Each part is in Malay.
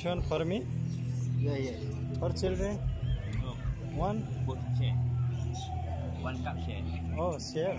This one for me? Yeah, yeah. For children? No. One? Both share. One cup share. Oh, share.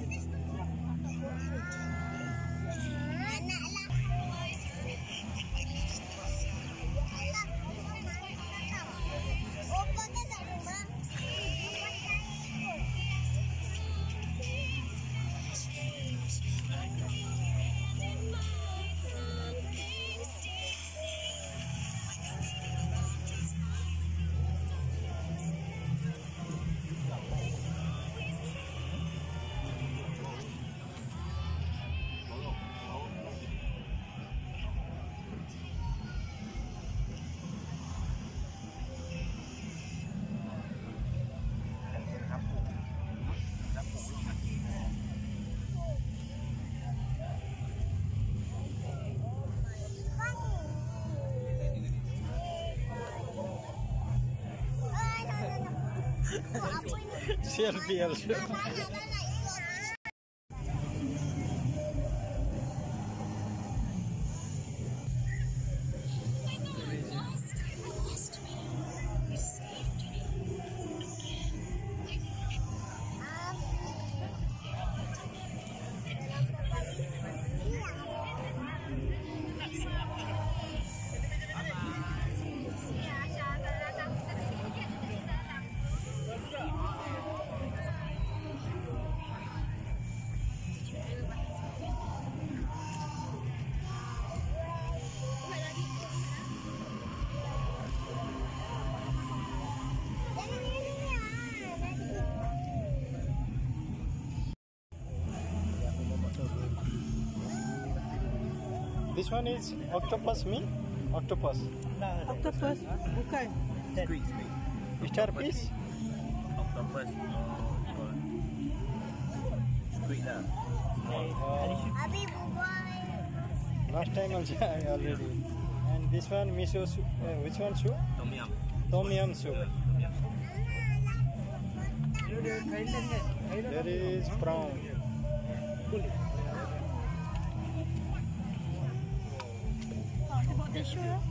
Сербия This one is octopus me? Octopus. Octopus. Okay. Squid. Star fish? Octopus. Squid Last time also I already. And this one miso soup. Uh, which one soup? Tom yum. Tom yum soup. There is prawn. 쉬워요?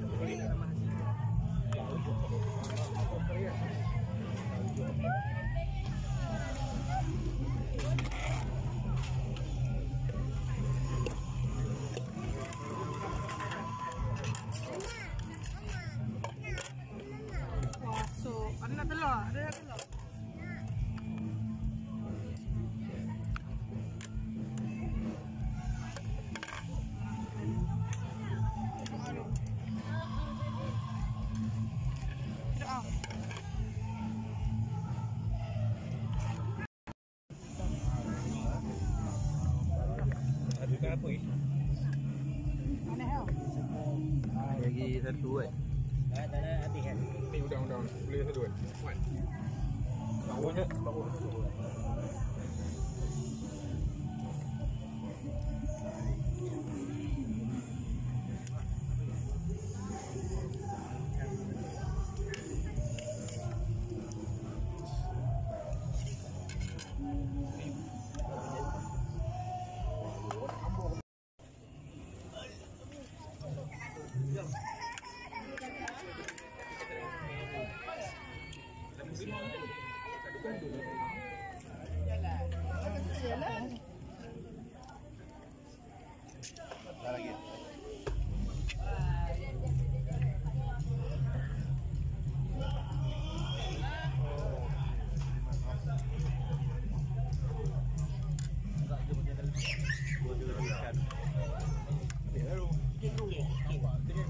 berapa ni? Eh? Mana hal? Lagi satu kan? Tak ada habis kan? Ni udang-udang. Boleh satu kan? Kuat. Bawa je. Bawa satu. estar aquí.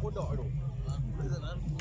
Kodak tu. Ha, betul kan?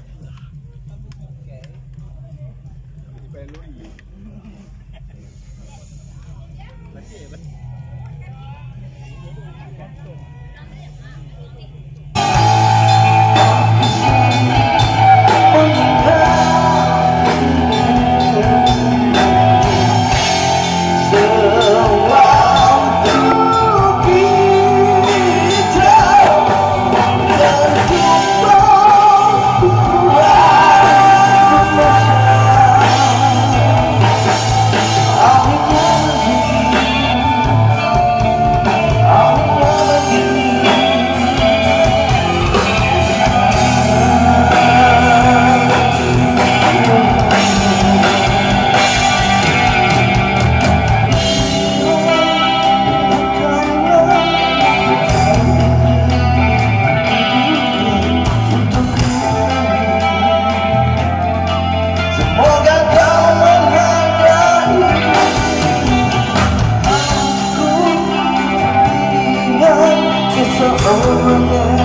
oh, yeah.